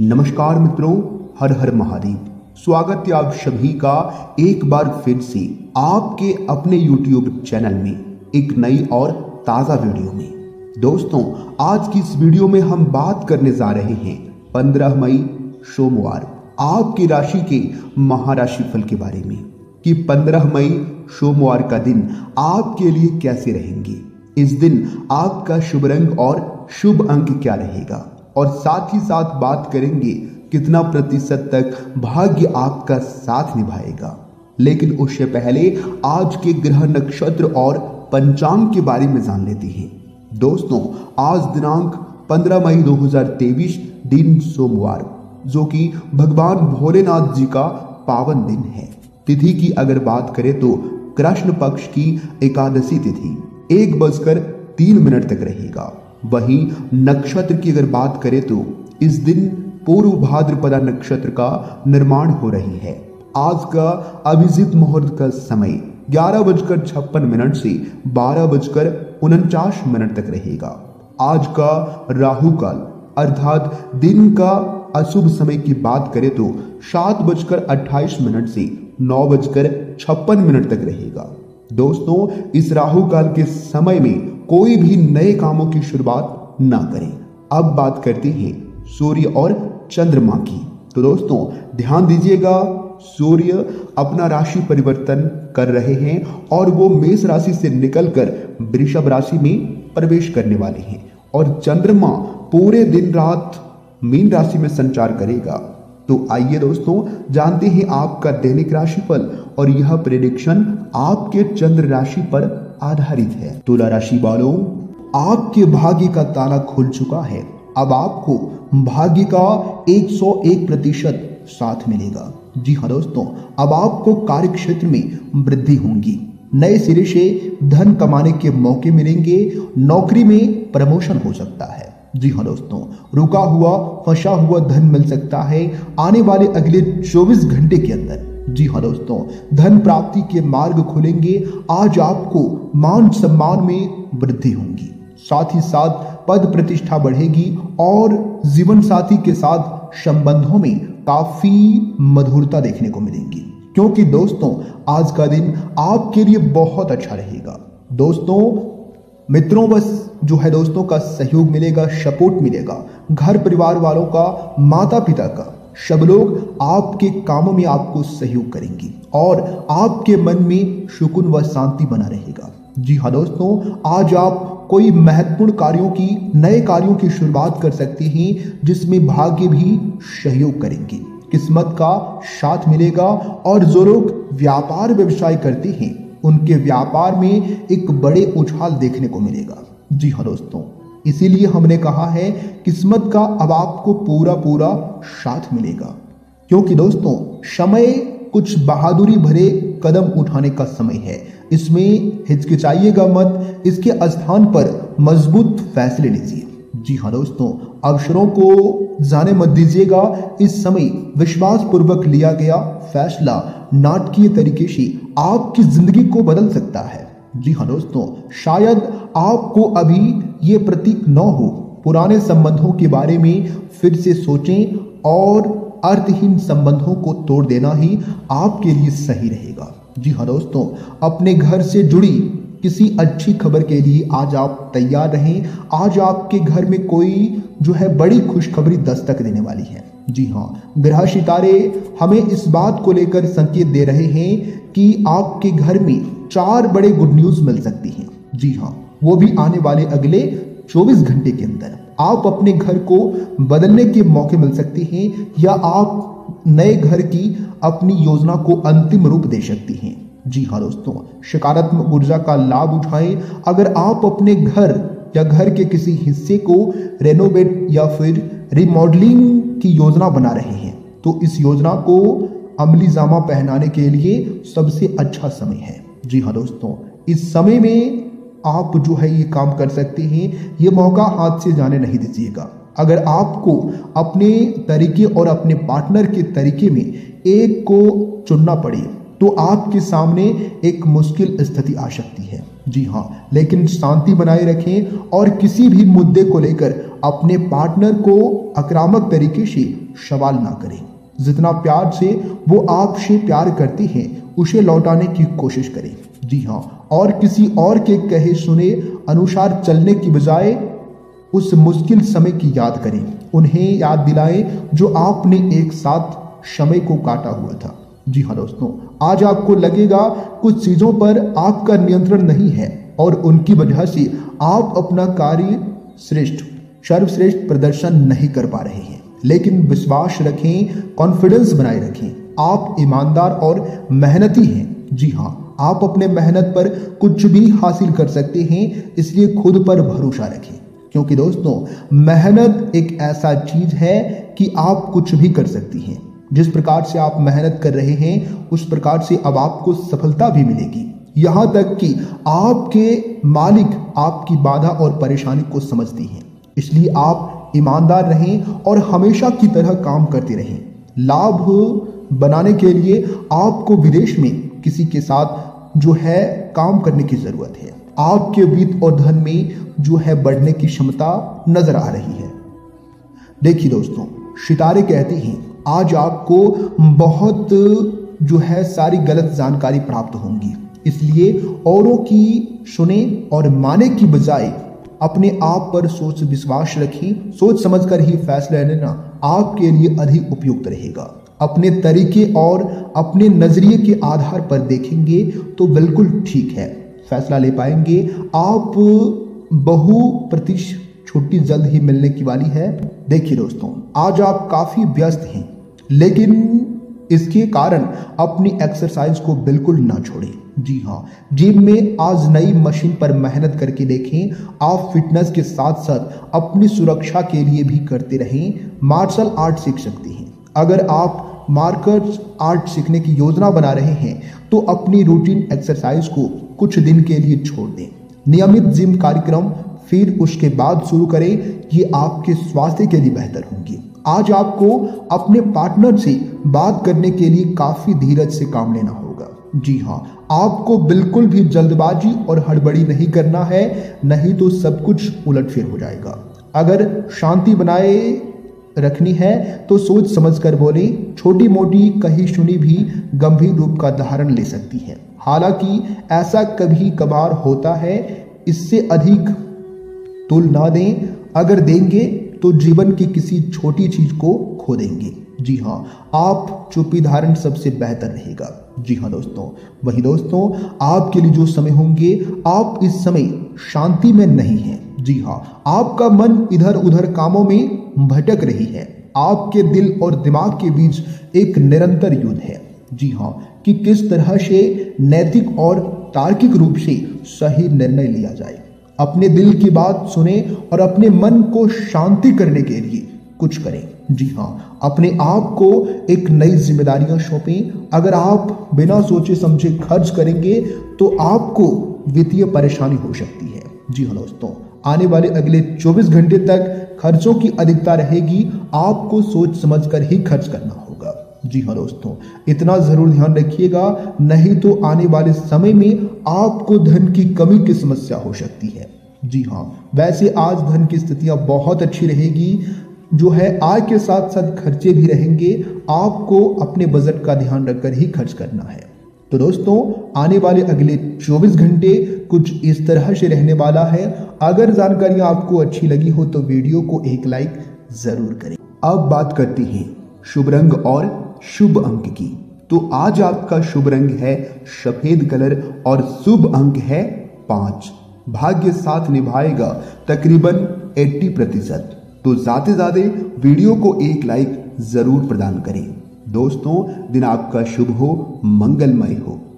नमस्कार मित्रों, हर हर महादेव। स्वागत है आप सभी का एक बार फिर से आपके अपने YouTube चैनल में, एक नई और ताज़ा वीडियो में। दोस्तों, आज की इस वीडियो में हम बात करने जा रहे हैं 15 मई, सोमवार, आपकी राशि के महाराशि फल के बारे में, कि 15 मई, सोमवार का दिन आपके लिए कैसे रहेंगे, इस दिन आपका शुभ रंग और शुभ अंक क्या रहेगा। और साथ ही साथ बात करेंगे कितना प्रतिशत तक भाग्य आपका साथ निभाएगा। लेकिन उससे पहले आज के ग्रह नक्षत्र और पंचांग के बारे में जान लेते हैं। दोस्तों, आज दिनांक 15 मई 2023 दिन सोमवार, जो कि भगवान भोलेनाथ जी का पावन दिन है। तिथि की अगर बात करें तो कृष्ण पक्ष की एकादशी तिथि एक बजकर तीन मिनट तक रहेगा। वहीं नक्षत्र की अगर बात करें तो इस दिन पूर्व भाद्रपदा नक्षत्र का निर्माण हो रही है। आज का अभिजित मुहूर्त का समय ग्यारह बजकर छप्पन मिनट से बारह बजकर उनचास मिनट तक रहेगा। आज का राहु काल, अर्थात दिन का अशुभ समय की बात करें तो सात बजकर अट्ठाईस मिनट से नौ बजकर छप्पन मिनट तक रहेगा। दोस्तों, इस राहु काल के समय में कोई भी नए कामों की शुरुआत ना करें। अब बात करते हैं सूर्य और चंद्रमा की। तो दोस्तों, ध्यान दीजिएगा, सूर्य अपना राशि परिवर्तन कर रहे हैं और वो मेष राशि से निकलकर वृषभ राशि में प्रवेश करने वाले हैं। और चंद्रमा पूरे दिन रात मीन राशि में संचार करेगा। तो आइए दोस्तों, जानते हैं आपका दैनिक राशिफल और यह प्रेडिक्शन आपके चंद्र राशि पर आधारित है। तुला राशि वालों, आपके भाग्य का ताला खुल चुका है। अब आपको भाग्य का 101 प्रतिशत साथ मिलेगा। जी हाँ दोस्तों, अब आपको कार्य क्षेत्र में वृद्धि होगी। नए सिरे से धन कमाने के मौके मिलेंगे। नौकरी में प्रमोशन हो सकता है। जी हाँ दोस्तों, रुका हुआ, फंसा हुआ धन मिल सकता है। आने वाले अगले 24 घंटे के अंदर। जी हाँ दोस्तों, धन प्राप्ति के मार्ग खुलेंगे। आज आपको मान सम्मान में वृद्धि होगी। साथ ही साथ पद प्रतिष्ठा बढ़ेगी और जीवन साथी के साथ संबंधों में काफ़ी मधुरता देखने को मिलेगी। क्योंकि दोस्तों, आज का दिन आपके लिए बहुत अच्छा रहेगा। दोस्तों, मित्रों बस जो है दोस्तों का सहयोग मिलेगा, सपोर्ट मिलेगा। घर परिवार वालों का माता पिता का। सब लोग आपके कामों में आपको सहयोग करेंगे और आपके मन में सुकून व शांति बना रहेगा। जी हाँ दोस्तों, आज आप कोई महत्वपूर्ण कार्यों की, नए कार्यों की शुरुआत कर सकते हैं, जिसमें भाग्य भी सहयोग करेंगे। किस्मत का साथ मिलेगा और जो लोग व्यापार व्यवसाय करते हैं, उनके व्यापार में एक बड़े उछाल देखने को मिलेगा। जी हाँ दोस्तों इसीलिए हमने कहा है, किस्मत का अब आपको पूरा पूरा साथ मिलेगा। क्योंकि दोस्तों, समय कुछ बहादुरी भरे कदम उठाने का समय है। इसमें हिचकिचाइएगा मत, इसके स्थान पर मज़बूत फैसले लीजिए। जी हाँ दोस्तों, अवसरों को जाने मत दीजिएगा। इस समय विश्वास पूर्वक लिया गया फैसला नाटकीय तरीके से आपकी ज़िंदगी को बदल सकता है। जी हाँ दोस्तों, शायद आपको अभी ये प्रतीक न हो। पुराने संबंधों के बारे में फिर से सोचें और अर्थहीन संबंधों को तोड़ देना ही आपके लिए सही रहेगा। जी हाँ दोस्तों, अपने घर से जुड़ी किसी अच्छी खबर के लिए आज आप तैयार रहें। आज आपके घर में कोई जो है बड़ी खुशखबरी दस्तक देने वाली है। जी हाँ ग्रह सितारे हमें इस बात को लेकर संकेत दे रहे हैं कि आपके घर में चार बड़े गुड न्यूज़ मिल सकती हैं। जी हाँ वो भी आने वाले अगले 24 घंटे के अंदर। आप अपने घर को बदलने के मौके मिल सकते हैं या आप नए घर की अपनी योजना को अंतिम रूप दे सकती हैं। जी हाँ दोस्तों, सकारात्मक ऊर्जा का लाभ उठाएँ। अगर आप अपने घर या घर के किसी हिस्से को रेनोवेट या फिर रिमॉडलिंग की योजना बना रहे हैं तो इस योजना को अमली जामा पहनाने के लिए सबसे अच्छा समय है। जी हाँ दोस्तों, इस समय में आप जो है ये काम कर सकते हैं, ये मौका हाथ से जाने नहीं दीजिएगा। अगर आपको अपने तरीके और अपने पार्टनर के तरीके में एक को चुनना पड़े तो आपके सामने एक मुश्किल स्थिति आ सकती है। जी हाँ लेकिन शांति बनाए रखें और किसी भी मुद्दे को लेकर अपने पार्टनर को आक्रामक तरीके से सवाल ना करें। जितना प्यार से वो आपसे प्यार करती हैं, उसे लौटाने की कोशिश करें। जी हाँ। और किसी और के कहे सुने, अनुसार चलने की बजाय उस मुश्किल समय की याद करें। उन्हें याद दिलाएँ जो आपने एक साथ समय को काटा हुआ था। जी हाँ दोस्तों, आज आपको लगेगा कुछ चीज़ों पर आपका नियंत्रण नहीं है और उनकी वजह से आप अपना कार्य श्रेष्ठ, सर्वश्रेष्ठ प्रदर्शन नहीं कर पा रहे हैं। लेकिन विश्वास रखें कॉन्फिडेंस बनाए रखें। आप ईमानदार और मेहनती हैं। जी हाँ आप अपने मेहनत पर कुछ भी हासिल कर सकते हैं, इसलिए खुद पर भरोसा रखें। क्योंकि दोस्तों, मेहनत एक ऐसा चीज़ है कि आप कुछ भी कर सकती हैं। जिस प्रकार से आप मेहनत कर रहे हैं, उस प्रकार से अब आपको सफलता भी मिलेगी। यहाँ तक कि आपके मालिक आपकी बाधा और परेशानी को समझती हैं। इसलिए आप ईमानदार रहें और हमेशा की तरह काम करते रहें। लाभ बनाने के लिए आपको विदेश में किसी के साथ जो है काम करने की ज़रूरत है। आपके वित्त और धन में जो है बढ़ने की क्षमता नज़र आ रही है। देखिए दोस्तों, सितारे कहते हैं, आज आपको बहुत जो है सारी गलत जानकारी प्राप्त होंगी। इसलिए औरों की सुने और माने की बजाय अपने आप पर सोच विश्वास रखें, सोच समझकर ही फैसला लेना आपके लिए अधिक उपयुक्त रहेगा। अपने तरीके और अपने नज़रिए के आधार पर देखेंगे तो बिल्कुल ठीक है। फैसला ले पाएँगे। आप बहु प्रतिश छुट्टी जल्द ही मिलने की वाली है। देखिए दोस्तों, आज आप काफ़ी व्यस्त हैं, लेकिन इसके कारण अपनी एक्सरसाइज को बिल्कुल ना छोड़ें। जी हाँ जिम में आज नई मशीन पर मेहनत करके देखें। आप फिटनेस के साथ साथ अपनी सुरक्षा के लिए भी करते रहें। मार्शल आर्ट सीख सकते हैं। अगर आप मार्कर्स आर्ट सीखने की योजना बना रहे हैं तो अपनी रूटीन एक्सरसाइज को कुछ दिन के लिए छोड़ दें। नियमित जिम कार्यक्रम, फिर उसके बाद शुरू करें, ये आपके स्वास्थ्य के लिए बेहतर होंगे। आज आपको अपने पार्टनर से बात करने के लिए काफ़ी धीरज से काम लेना होगा। जी हाँ आपको बिल्कुल भी जल्दबाजी और हड़बड़ी नहीं करना है, नहीं तो सब कुछ उलटफेर हो जाएगा। अगर शांति बनाए रखनी है तो सोच समझकर बोले, छोटी मोटी कही सुनी भी गंभीर रूप का धारण ले सकती है। हालाँकि ऐसा कभी कभार होता है, इससे अधिक तुल ना दें। अगर देंगे तो जीवन की किसी छोटी चीज़ को खो देंगे। जी हाँ आप चुप्पी धारण सबसे बेहतर रहेगा। जी हाँ दोस्तों, वही दोस्तों, आपके लिए जो समय होंगे, आप इस समय शांति में नहीं हैं। जी हाँ आपका मन इधर उधर कामों में भटक रही है। आपके दिल और दिमाग के बीच एक निरंतर युद्ध है। जी हाँ कि किस तरह से नैतिक और तार्किक रूप से सही निर्णय लिया जाए। अपने दिल की बात सुने और अपने मन को शांति करने के लिए कुछ करें। जी हाँ अपने आप को एक नई जिम्मेदारियाँ सौंपें। अगर आप बिना सोचे समझे खर्च करेंगे तो आपको वित्तीय परेशानी हो सकती है। जी हाँ दोस्तों, आने वाले अगले 24 घंटे तक खर्चों की अधिकता रहेगी, आपको सोच समझकर ही खर्च करना होगा। जी हाँ दोस्तों, इतना ज़रूर ध्यान रखिएगा, नहीं तो आने वाले समय में आपको धन की कमी की समस्या हो सकती है। जी हाँ वैसे आज धन की स्थितियाँ बहुत अच्छी रहेगी, जो है आय के साथ साथ खर्चे भी रहेंगे, आपको अपने बजट का ध्यान रखकर ही खर्च करना है। तो दोस्तों, आने वाले अगले 24 घंटे कुछ इस तरह से रहने वाला है। अगर जानकारियाँ आपको अच्छी लगी हो तो वीडियो को एक लाइक ज़रूर करें। अब बात करते हैं शुभ रंग और शुभ अंक की। तो आज आपका शुभ रंग है सफ़ेद कलर और शुभ अंक है पाँच। भाग्य साथ निभाएगा तकरीबन 80 प्रतिशत। तो ज़्यादा ज़्यादा वीडियो को एक लाइक ज़रूर प्रदान करें। दोस्तों दिन आपका शुभ हो मंगलमय हो।